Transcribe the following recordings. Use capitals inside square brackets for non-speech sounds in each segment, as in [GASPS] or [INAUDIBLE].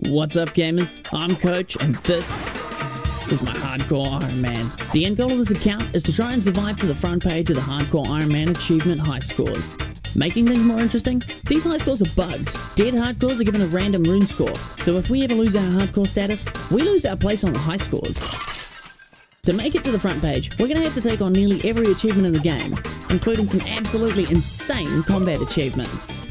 What's up, gamers? I'm Coach, and this is my Hardcore Iron Man. The end goal of this account is to try and survive to the front page of the Hardcore Iron Man Achievement high scores. Making things more interesting, these high scores are bugged. Dead hardcores are given a random rune score, so if we ever lose our hardcore status, we lose our place on the high scores. To make it to the front page, we're going to have to take on nearly every achievement in the game, including some absolutely insane combat achievements.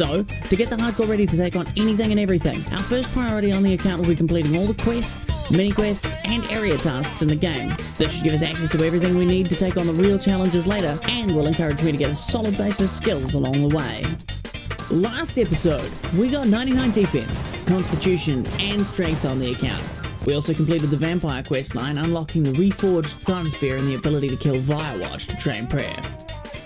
So, to get the hardcore ready to take on anything and everything, our first priority on the account will be completing all the quests, mini quests, and area tasks in the game. This should give us access to everything we need to take on the real challenges later, and will encourage me to get a solid base of skills along the way. Last episode, we got 99 defense, constitution, and strength on the account. We also completed the vampire quest line, unlocking the reforged sun spear and the ability to kill Vyrewatch to train prayer.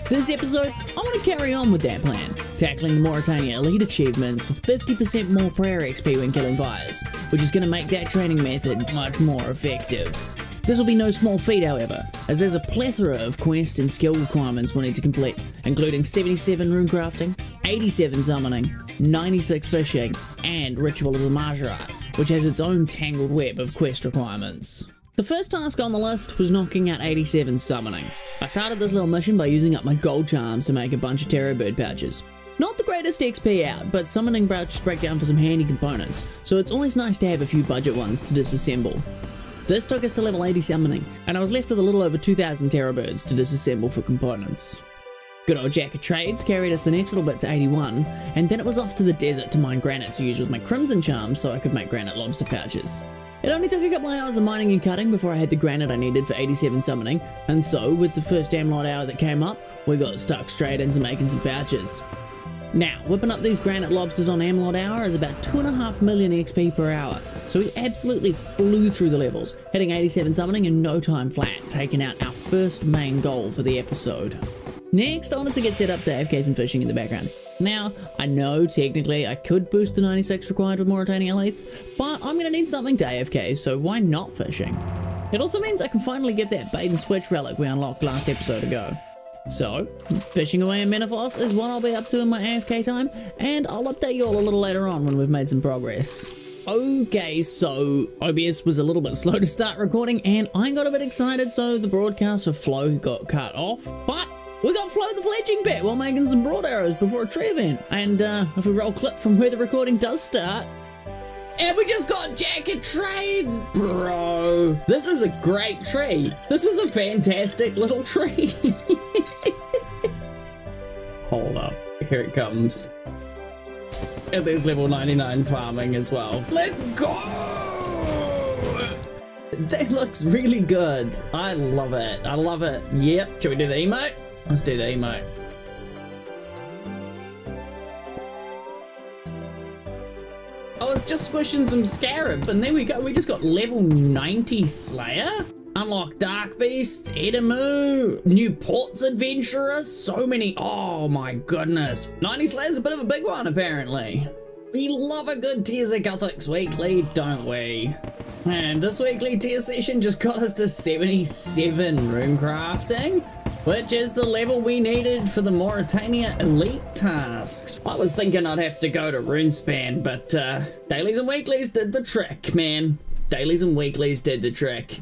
This episode, I want to carry on with that plan, tackling the Morytania Elite achievements for 50% more prayer XP when killing Vyres, which is going to make that training method much more effective. This will be no small feat, however, as there's a plethora of quest and skill requirements we'll need to complete, including 77 rune crafting, 87 summoning, 96 fishing, and Ritual of the Mahjarrat, which has its own tangled web of quest requirements. The first task on the list was knocking out 87 summoning. I started this little mission by using up my gold charms to make a bunch of Terror Bird pouches. Not the greatest XP out, but summoning pouches break down for some handy components, so it's always nice to have a few budget ones to disassemble. This took us to level 80 summoning, and I was left with a little over 2,000 Terror Birds to disassemble for components. Good old Jack of Trades carried us the next little bit to 81, and then it was off to the desert to mine granite to use with my Crimson Charms so I could make granite lobster pouches. It only took a couple of hours of mining and cutting before I had the granite I needed for 87 summoning, and so, with the first Amlodd hour that came up, we got stuck straight into making some pouches. Now, whipping up these granite lobsters on Amlodd hour is about 2.5 million XP per hour, so we absolutely flew through the levels, hitting 87 summoning in no time flat, taking out our first main goal for the episode. Next, I wanted to get set up to AFK some fishing in the background. Now, I know technically I could boost the 96 required with Morytania elites, but I'm going to need something to AFK, so why not fishing? It also means I can finally get that bait and switch relic we unlocked last episode ago. So, fishing away in Menaphos is what I'll be up to in my AFK time, and I'll update you all a little later on when we've made some progress. Okay, so OBS was a little bit slow to start recording, and I got a bit excited, so the broadcast for Flow got cut off, but we got Flo the Fledging Pet while making some broad arrows before a tree event. And uh, if we roll clip from where the recording does start, and we just got Jack Trades, bro. This is a great tree. This is a fantastic little [LAUGHS] tree. Hold up. Here it comes. And there's level 99 farming as well. Let's go! That looks really good. I love it. I love it. Yep. Should we do the emote? Let's do the emote. I was just squishing some scarabs, and there we go. We just got level 90 Slayer. Unlock Dark Beasts, Edimmu, new Ports Adventurers, so many. Oh my goodness. 90 Slayer's a bit of a big one, apparently. We love a good Tears of Guthix weekly, don't we? And this weekly tier session just got us to 77 rune crafting which is the level we needed for the Morytania Elite tasks. I was thinking I'd have to go to Runespan, but uh, dailies and weeklies did the trick, man. Dailies and weeklies did the trick.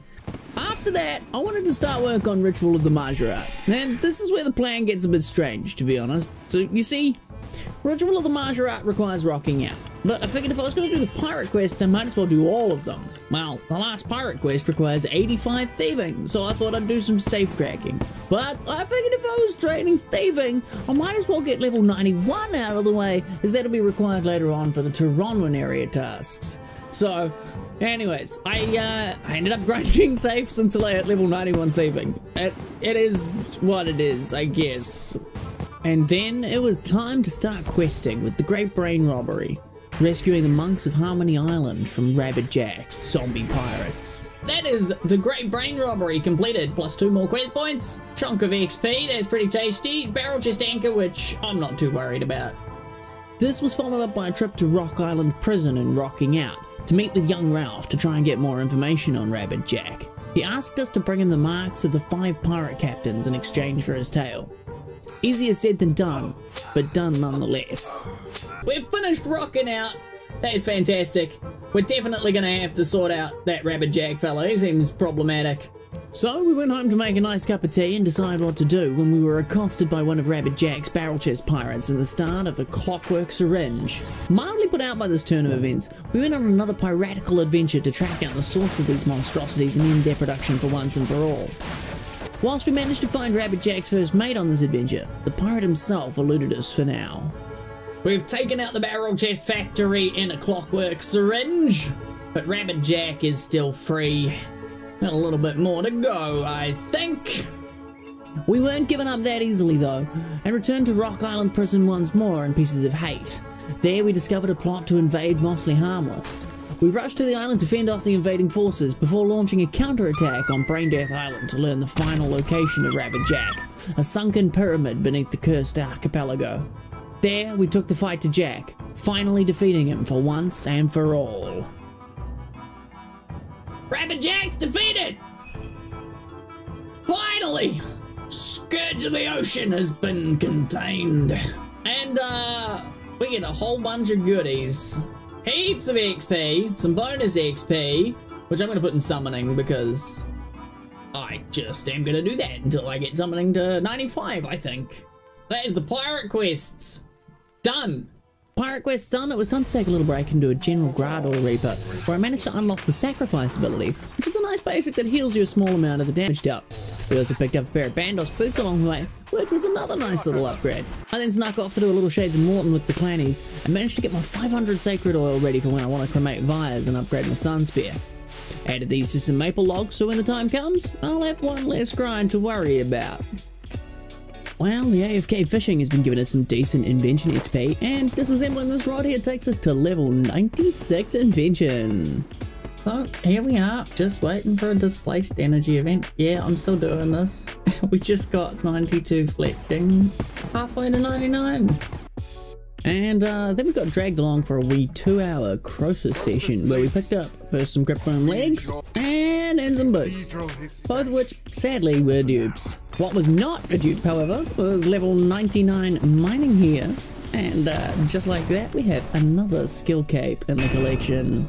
After that, I wanted to start work on Ritual of the Mahjarrat, and this is where the plan gets a bit strange, to be honest. So, you see, Ritual of the Mahjarrat requires rocking out. But I figured if I was going to do the pirate quests, I might as well do all of them. Well, the last pirate quest requires 85 thieving, so I thought I'd do some safe cracking. But I figured if I was training thieving, I might as well get level 91 out of the way, as that'll be required later on for the Tirannwn area tasks. So, anyways, I uh, I ended up [LAUGHS] grinding safes until I hit level 91 thieving. It, it is what it is, I guess. And then it was time to start questing with the Great Brain Robbery rescuing the monks of Harmony Island from Rabid Jack's zombie pirates. That is the Great Brain Robbery completed, plus two more quest points, chunk of XP, that's pretty tasty, barrel chest anchor, which I'm not too worried about. This was followed up by a trip to Rock Island Prison and Rocking Out to meet with young Ralph to try and get more information on Rabid Jack. He asked us to bring him the marks of the five pirate captains in exchange for his tale. Easier said than done, but done nonetheless. We've finished rocking out, That is fantastic. We're definitely going to have to sort out that Rabid Jack fellow. He seems problematic. So we went home to make a nice cup of tea and decide what to do when we were accosted by one of Rabid Jack's barrel chest pirates in the start of a clockwork syringe. Mildly put out by this turn of events, we went on another piratical adventure to track down the source of these monstrosities and end their production for once and for all. Whilst we managed to find Rabid Jack's first mate on this adventure, the pirate himself eluded us for now. We've taken out the barrel chest factory in a clockwork syringe, but Rabid Jack is still free. And a little bit more to go, I think. We weren't given up that easily though, and returned to Rock Island Prison once more in pieces of hate. There we discovered a plot to invade Mos Le'Harmless. We rushed to the island to fend off the invading forces before launching a counterattack on Braindeath Island to learn the final location of Rabid Jack, a sunken pyramid beneath the cursed archipelago. There, we took the fight to Jack, finally defeating him for once and for all. Rabid Jack's defeated! Finally! Scourge of the Ocean has been contained. And, uh, we get a whole bunch of goodies. Heaps of XP, some bonus XP, which I'm going to put in summoning because I just am going to do that until I get summoning to 95, I think. That is the pirate quests. Done. Pirate quest done, it was time to take a little break and do a general Graardor Reaper, where I managed to unlock the Sacrifice ability, which is a nice basic that heals you a small amount of the damage dealt. We also picked up a pair of Bandos boots along the way, which was another nice little upgrade. I then snuck off to do a little Shades of Mort'ton with the clannies, and managed to get my 500 Sacred Oil ready for when I want to cremate Vyres and upgrade my Sun Spear. Added these to some maple logs so when the time comes, I'll have one less grind to worry about. Well, the AFK fishing has been giving us some decent invention XP, and disassembling this rod here takes us to level 96 invention. So here we are, just waiting for a displaced energy event. Yeah, I'm still doing this. [LAUGHS] we just got 92 fletching, halfway to 99. And uh, then we got dragged along for a wee two-hour Croesus session where we picked up first some Krypton legs and then some boots, both of which sadly were dupes. What was not a dupe, however, was level 99 mining here, and uh, just like that we have another skill cape in the collection.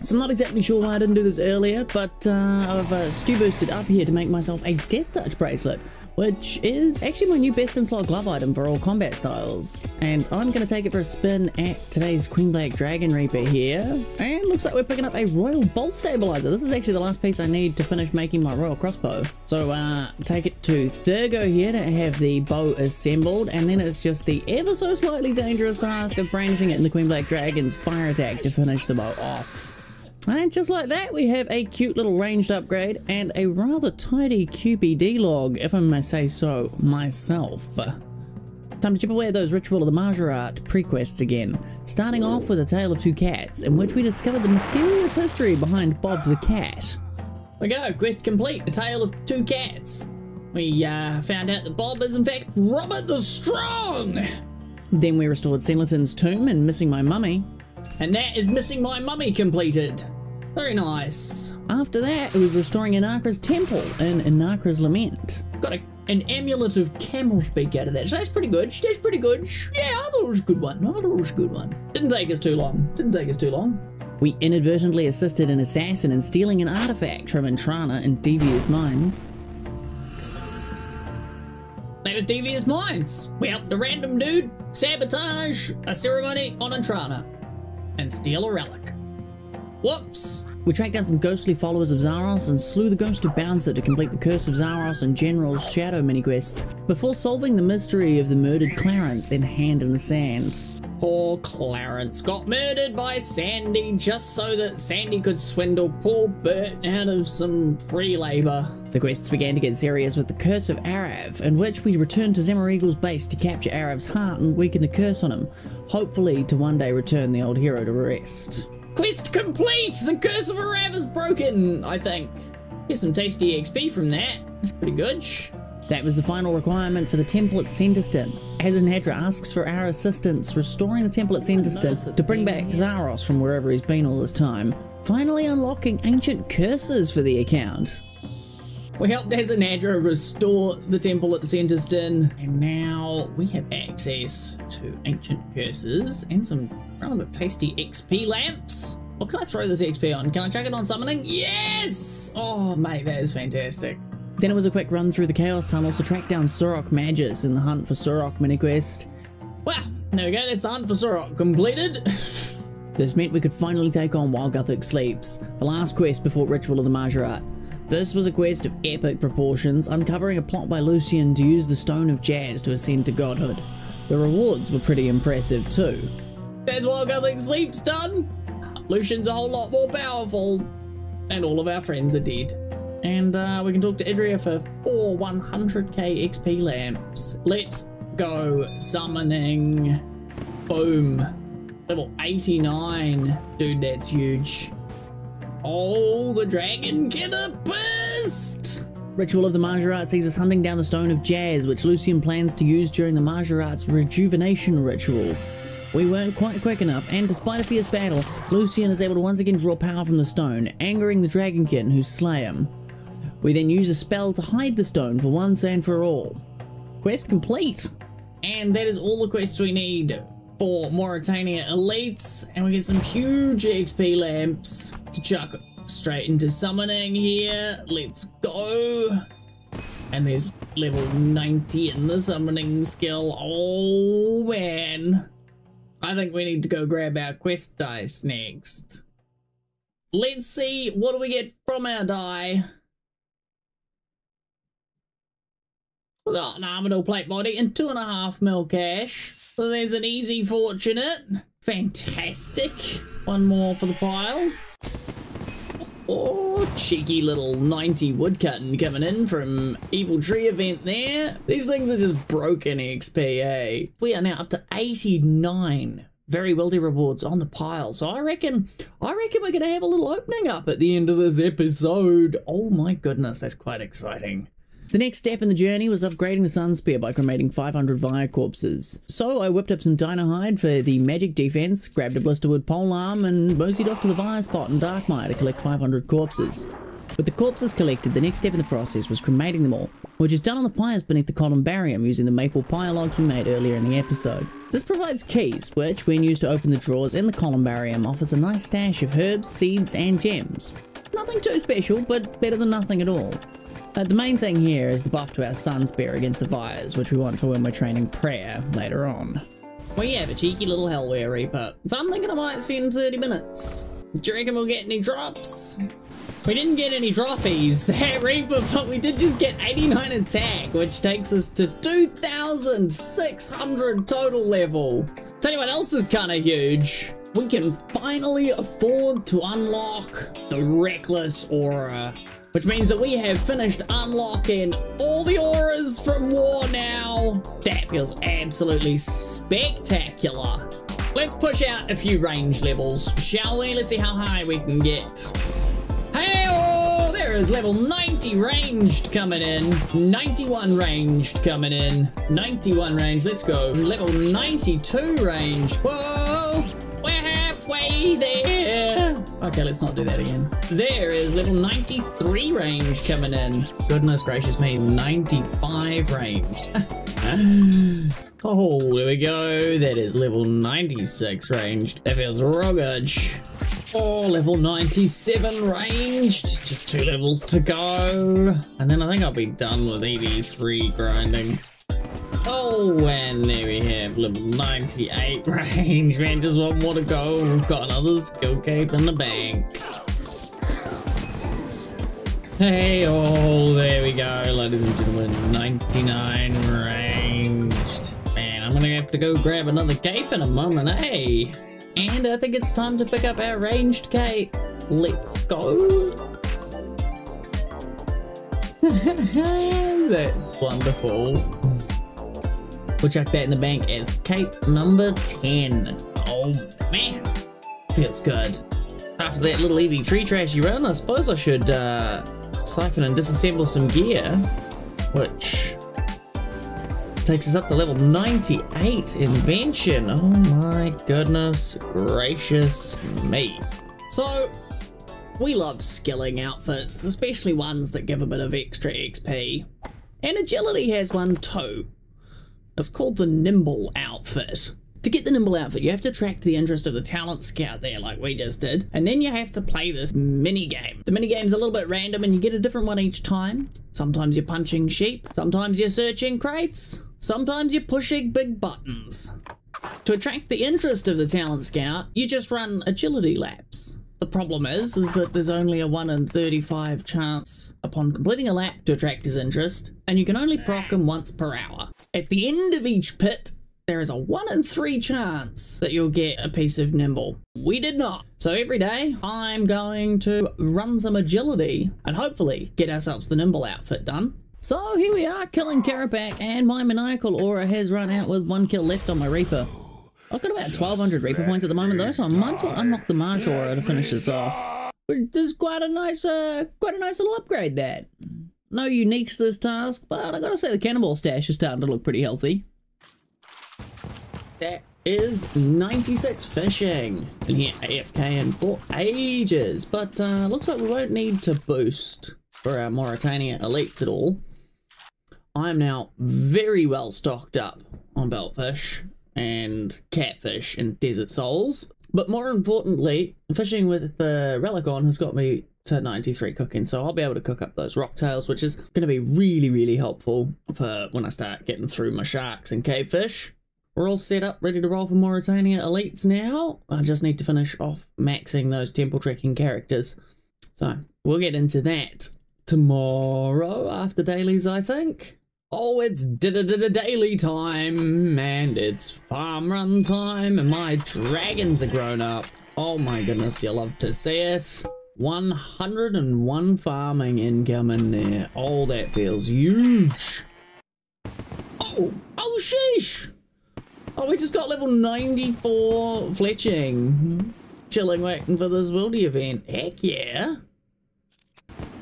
So I'm not exactly sure why I didn't do this earlier, but uh, I've uh, stew boosted up here to make myself a Death Touch bracelet, which is actually my new best in slot glove item for all combat styles. And I'm going to take it for a spin at today's Queen Black Dragon Reaper here. And looks like we're picking up a Royal Bolt Stabilizer. This is actually the last piece I need to finish making my Royal Crossbow. So uh, take it to Thurgo here to have the bow assembled. And then it's just the ever so slightly dangerous task of brandishing it in the Queen Black Dragon's fire attack to finish the bow off. And just like that, we have a cute little ranged upgrade and a rather tidy QBD log, if I may say so myself. Time to chip away at those Ritual of the Mahjarrat prequests again, starting off with A Tale of Two Cats, in which we discovered the mysterious history behind Bob the Cat. We go, quest complete, A Tale of Two Cats. We uh, found out that Bob is in fact Robert the Strong! Then we restored Singleton's tomb and Missing My Mummy. And that is Missing My Mummy completed. Very nice. After that, it was restoring Enakhra's temple in Enakhra's Lament. Got a, an amulet of camel's beak out of that, so that's pretty good. That's pretty good. Yeah, I thought it was a good one. I thought it was a good one. Didn't take us too long. Didn't take us too long. We inadvertently assisted an assassin in stealing an artifact from Entrana in Devious Minds. That was Devious Minds. We helped a random dude sabotage a ceremony on Entrana and steal a relic. Whoops! We tracked down some ghostly followers of Zaros and slew the ghost of Bouncer to complete the Curse of Zaros and General's Shadow mini-quests, before solving the mystery of the murdered Clarence in Hand in the Sand. Poor Clarence got murdered by Sandy just so that Sandy could swindle poor Bert out of some free labor. The quests began to get serious with the Curse of Arav, in which we returned to Zemouregal's base to capture Arav's heart and weaken the curse on him, hopefully to one day return the old hero to rest. Quest complete! The Curse of Arav is broken, I think. Get some tasty XP from that. That's pretty good. That was the final requirement for the temple at Senntisten. Azzanadra asks for our assistance restoring the temple at Senntisten to bring back Zaros from wherever he's been all this time, finally unlocking ancient curses for the account. We helped Azzanadra restore the temple at the Senntisten, and now we have access to ancient curses and some rather tasty XP lamps. What can I throw this XP on? Can I chuck it on summoning? Yes! Oh, mate, that is fantastic. Then it was a quick run through the Chaos Tunnels to track down Surok Magis in the Hunt for Surok mini quest. Wow, there we go, that's the Hunt for Surok completed. [LAUGHS] this meant we could finally take on While Guthix Sleeps, the last quest before Ritual of the Mahjarrat. This was a quest of epic proportions, uncovering a plot by Lucian to use the Stone of Jas to ascend to godhood. The rewards were pretty impressive too. That's While Guthix Sleeps done! Lucian's a whole lot more powerful, and all of our friends are dead. And uh, we can talk to Idria for four 100k XP lamps. Let's go summoning. Boom. Level 89. Dude, that's huge. Oh, the dragon killer burst! Ritual of the Mahjarrat sees us hunting down the Stone of Jas, which Lucian plans to use during the Mahjarrat's rejuvenation ritual. We weren't quite quick enough, and despite a fierce battle, Lucian is able to once again draw power from the stone, angering the Dragonkin who slay him. We then use a spell to hide the stone for once and for all. Quest complete! And that is all the quests we need for Morytania Elites, and we get some huge XP lamps to chuck straight into summoning here. Let's go. And there's level 90 in the summoning skill. Oh man. I think we need to go grab our quest dice next. Let's see, what do we get from our die? We got an Armadyl plate body and two and a half mil cash. So there's an easy fortunate. Fantastic. One more for the pile. Oh, cheeky little 90 woodcutting coming in from Evil Tree event there. These things are just broken XP, eh? We are now up to 89 very wealthy rewards on the pile. So I reckon, I reckon we're going to have a little opening up at the end of this episode. Oh my goodness, that's quite exciting. The next step in the journey was upgrading the Sun Spear by cremating 500 Vyre corpses. So I whipped up some Dinohide for the magic defense, grabbed a Blisterwood polearm, and moseyed off to the Vyre spot in Darkmeyer to collect 500 corpses. With the corpses collected, the next step in the process was cremating them all, which is done on the pyres beneath the columbarium using the maple pyre logs we made earlier in the episode. This provides keys, which, when used to open the drawers in the columbarium, offers a nice stash of herbs, seeds, and gems. Nothing too special, but better than nothing at all. Uh, the main thing here is the buff to our Sun Spear against the fires, which we want for when we're training Prayer later on. We have a cheeky little Helwyr Reaper, so I'm thinking I might see in 30 minutes. Do you reckon we'll get any drops? We didn't get any droppies, that [LAUGHS] Reaper, but we did just get 89 attack, which takes us to 2,600 total level. Tell you what else is kind of huge. We can finally afford to unlock the Reckless Aura which means that we have finished unlocking all the auras from war now. That feels absolutely spectacular. Let's push out a few range levels, shall we? Let's see how high we can get. Hey, oh, there is level 90 ranged coming in. 91 ranged coming in. 91 range, let's go. Level 92 range. Whoa, we're halfway there. Okay, let's not do that again. There is level 93 range coming in. Goodness gracious me, 95 ranged. [LAUGHS] oh, there we go. That is level 96 ranged. That feels rugged. Oh, level 97 ranged. Just two levels to go. And then I think I'll be done with ED3 grinding. And there we have level 98 [LAUGHS] range. Man, just one more to go. We've got another skill cape in the bank. Hey, oh, there we go, ladies and gentlemen. 99 ranged. Man, I'm gonna have to go grab another cape in a moment, hey? And I think it's time to pick up our ranged cape. Let's go. [LAUGHS] That's wonderful. We'll chuck that in the bank as cape number 10. Oh man, feels good. After that little ED3 trashy run, I suppose I should uh, siphon and disassemble some gear, which takes us up to level 98 invention. Oh my goodness gracious me. So, We love skilling outfits, especially ones that give a bit of extra XP. And agility has one too. It's called the Nimble outfit. To get the Nimble outfit, you have to attract the interest of the talent scout there, like we just did, and then you have to play this mini game. The mini game's a little bit random and you get a different one each time. Sometimes you're punching sheep, sometimes you're searching crates, sometimes you're pushing big buttons. To attract the interest of the talent scout, you just run agility laps. The problem is, is that there's only a 1 in 35 chance upon completing a lap to attract his interest, and you can only proc him once per hour. At the end of each pit, there is a 1 in 3 chance that you'll get a piece of Nimble. We did not. So every day, I'm going to run some agility and hopefully get ourselves the Nimble outfit done. So here we are, killing Kerapac, and my Maniacal Aura has run out with one kill left on my Reaper. I've got about 1200 Reaper points at the moment though, so I might as well unlock the Marsh Aura to finish this off. This is quite a nice, uh, quite a nice little upgrade that. No uniques this task, but I gotta say the Cannonball stash is starting to look pretty healthy. That is 96 fishing. Been here AFK for ages, but uh, looks like we won't need to boost for our Mauritania elites at all. I'm now very well stocked up on beltfish and catfish and desert souls. But more importantly, fishing with the relic on has got me to 93 cooking, so I'll be able to cook up those rocktails, which is going to be really, really helpful for when I start getting through my sharks and cavefish. We're all set up, ready to roll for Morytania Elites now. I just need to finish off maxing those temple trekking characters. So, we'll get into that tomorrow after dailies, I think. Oh, it's da da da da daily time, and it's farm run time, and my dragons are grown up. Oh my goodness, you love to see it. 101 farming income in there. Oh, that feels huge. Oh, oh sheesh. Oh, we just got level 94 fletching. Hmm. Chilling waiting for this wildy event. Heck yeah.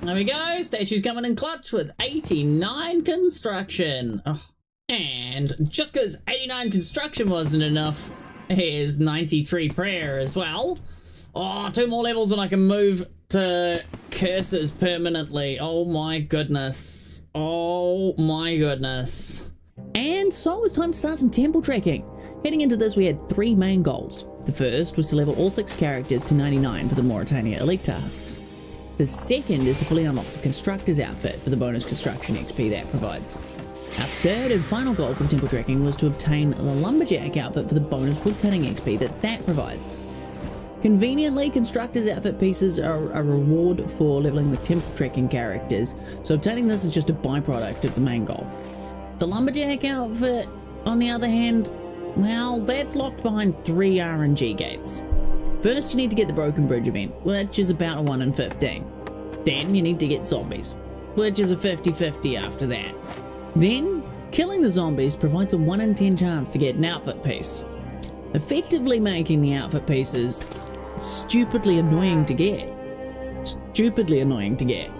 There we go. Statue's coming in clutch with 89 construction. Oh. And just because 89 construction wasn't enough, here's 93 prayer as well. Oh, two more levels and I can move to uh, curses permanently. Oh my goodness. Oh my goodness. And so it's time to start some temple trekking. Heading into this, we had three main goals. The first was to level all six characters to 99 for the Morytania Elite tasks. The second is to fully unlock the Constructor's outfit for the bonus construction XP that provides. Our third and final goal for the temple trekking was to obtain the Lumberjack outfit for the bonus woodcutting XP that that provides. Conveniently, Constructor's outfit pieces are a reward for leveling the temple trekking characters, so obtaining this is just a byproduct of the main goal. The Lumberjack outfit, on the other hand, well, that's locked behind three RNG gates. First, you need to get the Broken Bridge event, which is about a 1 in 15. Then, you need to get zombies, which is a 50-50 after that. Then, killing the zombies provides a 1 in 10 chance to get an outfit piece, effectively making the outfit pieces stupidly annoying to get. Stupidly annoying to get.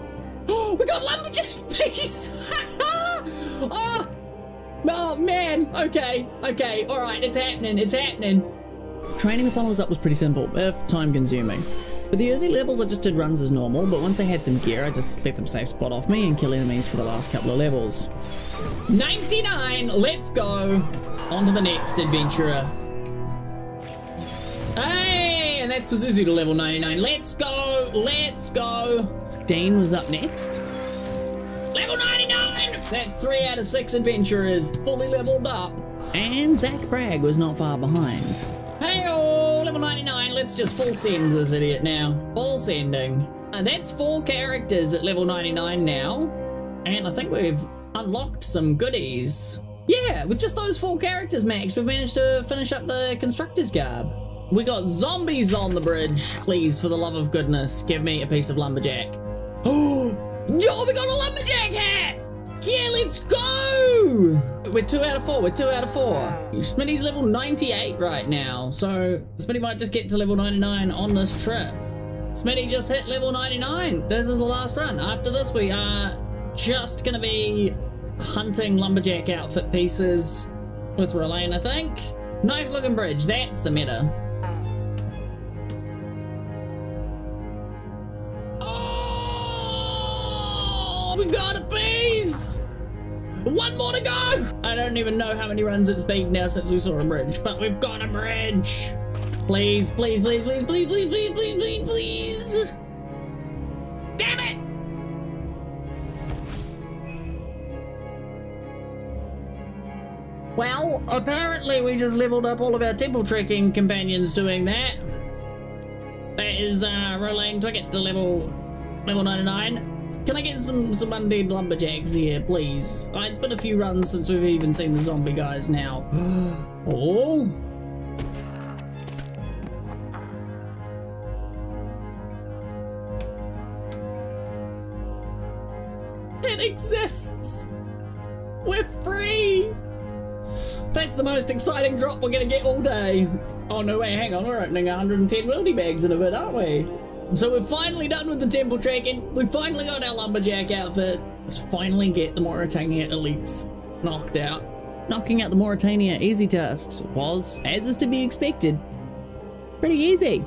Oh, [GASPS] we got lumberjack [LAUGHS] piece! [LAUGHS] oh, oh man, okay, okay, all right, it's happening, it's happening. Training the followers up was pretty simple, if time consuming. For the early levels I just did runs as normal, but once they had some gear I just let them safe spot off me and kill enemies for the last couple of levels. 99, let's go! On to the next adventurer. Hey, and that's Pazuzu to level 99. Let's go, let's go! Dean was up next. Level 99! That's three out of six adventurers fully leveled up. And Zach Bragg was not far behind. Hey, level 99. Let's just full send this idiot now. Full sending. And that's four characters at level 99 now. And I think we've unlocked some goodies. Yeah, with just those four characters Max, we've managed to finish up the Constructor's Garb. We got zombies on the bridge. Please, for the love of goodness, give me a piece of lumberjack. Oh, [GASPS] yo, we got a lumberjack hat! Yeah, let's go! We're two out of four. We're two out of four. Smitty's level 98 right now. So Smitty might just get to level 99 on this trip. Smitty just hit level 99. This is the last run. After this, we are just going to be hunting lumberjack outfit pieces with Relaine, I think. Nice looking bridge. That's the meta. We got it, please! One more to go! I don't even know how many runs it's been now since we saw a bridge, but we've got a bridge! Please, please, please, please, please, please, please, please, please, please! Damn it! Well, apparently we just leveled up all of our temple trekking companions doing that. That is uh, relaying ticket to level level 99. Can I get some some undead lumberjacks here, please? Uh, it's been a few runs since we've even seen the zombie guys now. [GASPS] oh. It exists! We're free! That's the most exciting drop we're gonna get all day. Oh no, wait, hang on, we're opening 110 wildy bags in a bit, aren't we? So we're finally done with the temple trekking. We finally got our lumberjack outfit. Let's finally get the Morytania elites knocked out. Knocking out the Morytania easy tasks was, as is to be expected, pretty easy.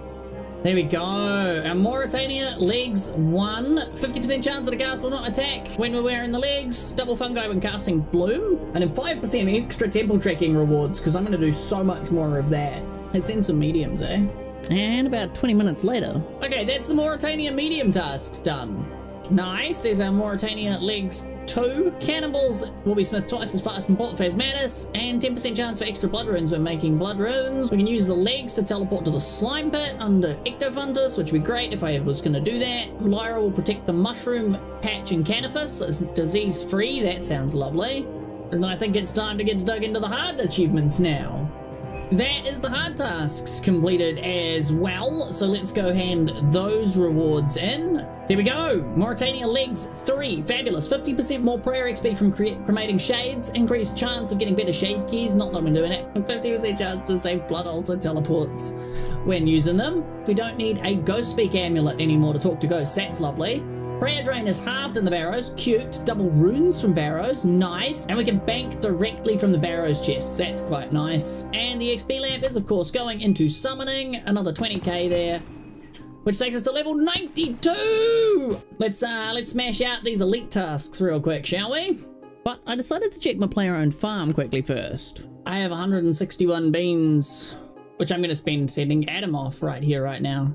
There we go. Our Morytania legs one. 50% chance that a cast will not attack when we're wearing the legs. Double fungi when casting bloom. And then 5% extra temple trekking rewards because I'm going to do so much more of that. Let's send some mediums, eh? And about 20 minutes later. Okay, that's the Morytania medium tasks done. Nice. There's our Morytania legs two. Cannibals will be smith twice as fast and pop Phasmatys, and 10% chance for extra blood runes when making blood runes. We can use the legs to teleport to the slime pit under Ectofuntus, which would be great if I was going to do that. Lyra will protect the mushroom patch in Canifis. It's disease free. That sounds lovely. And I think it's time to get stuck into the hard achievements now. That is the hard tasks completed as well, so let's go hand those rewards in. There we go, Morytania Legs 3, fabulous, 50% more prayer XP from cremating shades, increased chance of getting better shade keys, not that I'm doing it, 50% chance to save blood altar teleports when using them. We don't need a ghost speak amulet anymore to talk to ghosts, that's lovely. Prayer Drain is halved in the barrows. Cute. Double runes from barrows. Nice. And we can bank directly from the barrows chests. That's quite nice. And the XP lamp is, of course, going into summoning. Another 20k there. Which takes us to level 92! Let's, uh, let's smash out these elite tasks real quick, shall we? But I decided to check my player-owned farm quickly first. I have 161 beans, which I'm going to spend sending Adam off right here, right now.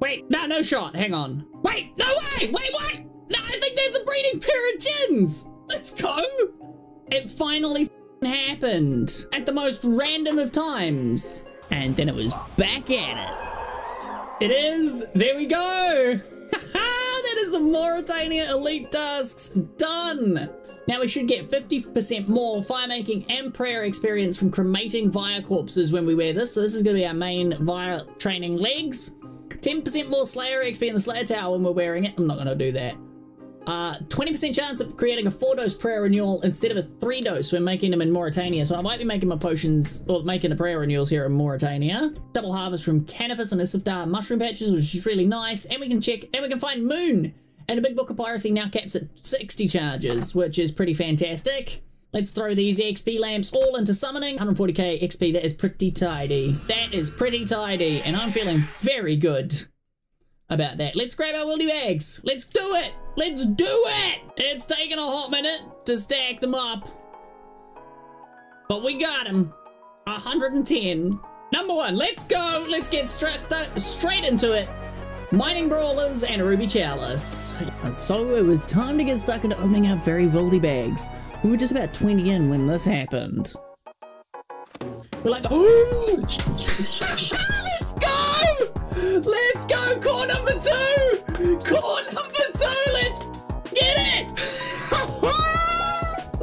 Wait, no, no shot. Hang on. Wait, no way. Wait, what? No, I think that's a breeding pair of gins. Let's go. It finally happened at the most random of times. And then it was back at it. It is. There we go. that is the Morytania Elite tasks done. Now we should get 50% more firemaking and prayer experience from cremating Vyre corpses when we wear this. So this is going to be our main Vyre training legs. 10% more Slayer XP in the Slayer Tower when we're wearing it. I'm not going to do that. 20% uh, chance of creating a 4-dose prayer renewal instead of a 3-dose when making them in Morytania, So I might be making my potions, or making the prayer renewals here in Morytania. Double harvest from Canifis and Isafdar mushroom patches, which is really nice. And we can check, and we can find Moon. And a big book of piracy now caps at 60 charges, which is pretty fantastic. Let's throw these XP lamps all into summoning. 140k XP, that is pretty tidy. That is pretty tidy, and I'm feeling very good about that. Let's grab our wildy bags. Let's do it. Let's do it. It's taken a hot minute to stack them up. But we got them. 110. Number one, let's go. Let's get straight, straight into it. Mining Brawlers and Ruby Chalice. So it was time to get stuck into opening up very wildy bags. We were just about 20 in when this happened. We're like, oh! [LAUGHS] Let's go! Let's go! Core number two! Core number two! Let's get it! [LAUGHS]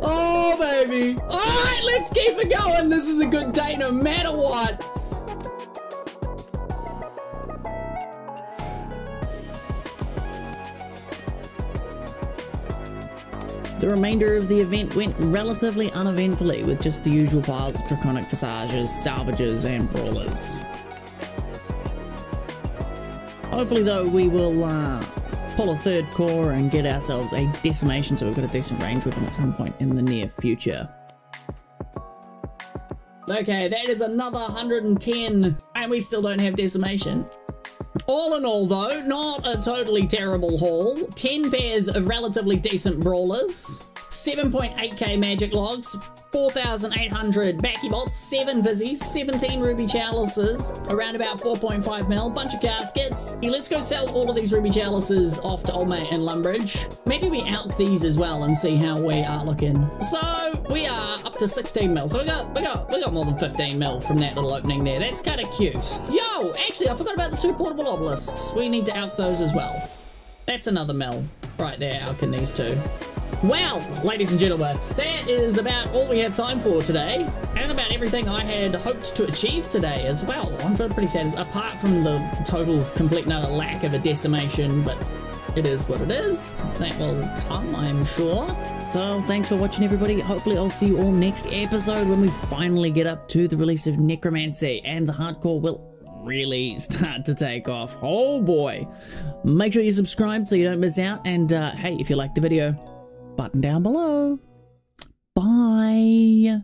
oh, baby! Alright, let's keep it going! This is a good day no matter what! The remainder of the event went relatively uneventfully with just the usual piles of draconic visages, salvages and brawlers. Hopefully though we will uh, pull a third core and get ourselves a decimation so we've got a decent range weapon at some point in the near future. Okay, that is another 110 and we still don't have decimation. All in all, though, not a totally terrible haul. 10 pairs of relatively decent brawlers, 7.8k magic logs, 4,800 Backy Bolts, 7 Vizzies, 17 Ruby Chalices, around about 4.5 mil, bunch of caskets. Yeah, let's go sell all of these Ruby Chalices off to Old Mate and Lumbridge. Maybe we out these as well and see how we are looking. So we are up to 16 mil. So we got we got we got more than 15 mil from that little opening there. That's kind of cute. Yo, actually I forgot about the two portable obelisks. We need to out those as well. That's another mill right there, alching these two. Well, ladies and gentlemen, that is about all we have time for today, and about everything I had hoped to achieve today as well. I'm feeling pretty sad, apart from the total, complete, utter lack of a decimation, but it is what it is. That will come, I'm sure. So, thanks for watching, everybody. Hopefully, I'll see you all next episode when we finally get up to the release of Necromancy, and the hardcore will really start to take off. Oh boy. Make sure you subscribe so you don't miss out. And uh, hey, if you like the video, button down below. Bye.